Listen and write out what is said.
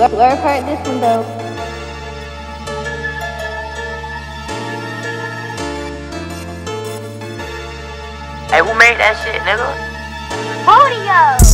Whoever heard this one though. Hey, who made that shit, nigga? Polio!